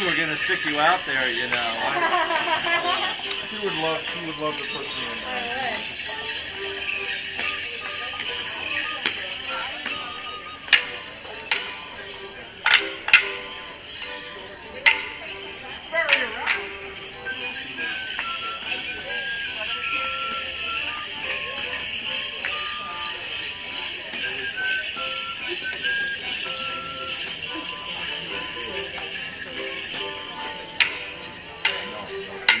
gonna stick you out there, you know. I, she would love. She would love to put me in there. All right. Oh,